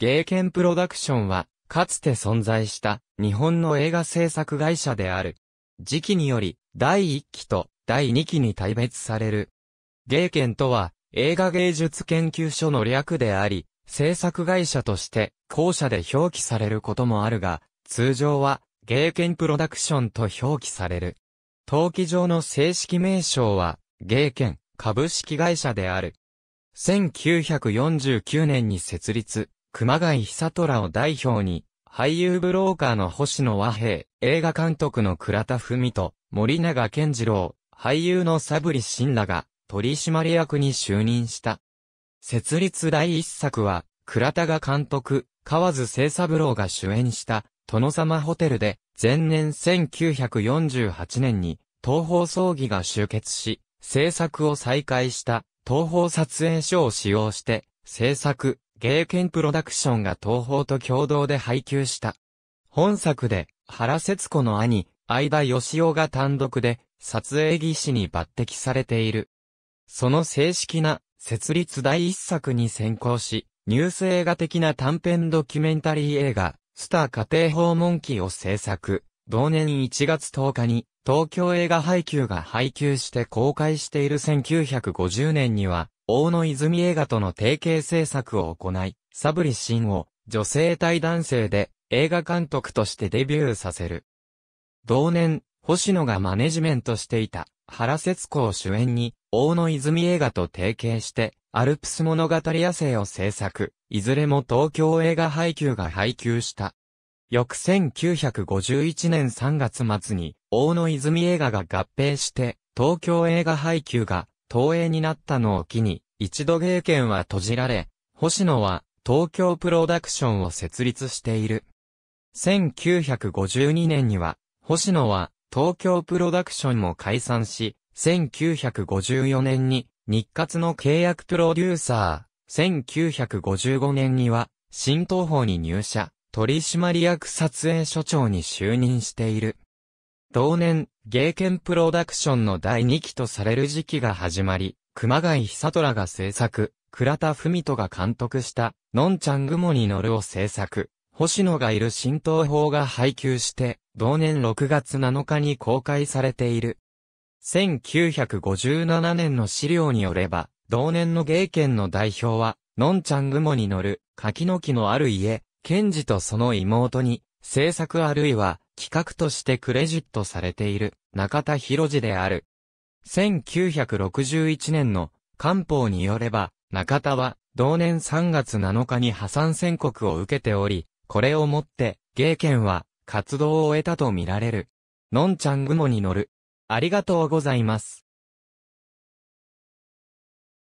芸研プロダクションは、かつて存在した日本の映画制作会社である。時期により、第1期と第2期に大別される。芸研とは、映画芸術研究所の略であり、制作会社として後者で表記されることもあるが、通常は芸研プロダクションと表記される。登記上の正式名称は、芸研株式会社である。1949年に設立、熊谷久虎を代表に、俳優ブローカーの星野和平、映画監督の倉田文と、森永健次郎、俳優のサブリ新らが、取締役に就任した。設立第一作は、倉田が監督、河津清三郎が主演した、殿様ホテルで、前年1948年に、東方葬儀が集結し、制作を再開した東方撮影所を使用して、制作、芸研プロダクションが東方と共同で配給した。本作で、原節子の兄、相田義雄が単独で、撮影技師に抜擢されている。その正式な、設立第一作に先行し、ニュース映画的な短編ドキュメンタリー映画、スター家庭訪問記を制作。同年1月10日に、東京映画配給が配給して公開している1950年には、大野泉映画との提携制作を行い、サブリシンを女性対男性で映画監督としてデビューさせる。同年、星野がマネジメントしていた原節子を主演に、大野泉映画と提携して、アルプス物語野生を制作、いずれも東京映画配給が配給した。翌1951年3月末に、大野泉映画が合併して、東京映画配給が東映になったのを機に、一度芸権は閉じられ、星野は東京プロダクションを設立している。1952年には、星野は東京プロダクションも解散し、1954年に日活の契約プロデューサー、1955年には、新東方に入社、取締役撮影所長に就任している。同年、芸研プロダクションの第2期とされる時期が始まり、熊谷久虎が制作、倉田文人が監督した、のんちゃん雲に乗るを制作、星野がいる新東方が配給して、同年6月7日に公開されている。1957年の資料によれば、同年の芸県の代表は、のんちゃん雲に乗る、柿の木のある家、ケンジとその妹に、制作あるいは、企画としてクレジットされている、中田博次である。1961年の、官報によれば、中田は、同年3月7日に破産宣告を受けており、これをもって、芸権は、活動を終えたとみられる。のんちゃん雲に乗る。ありがとうございます。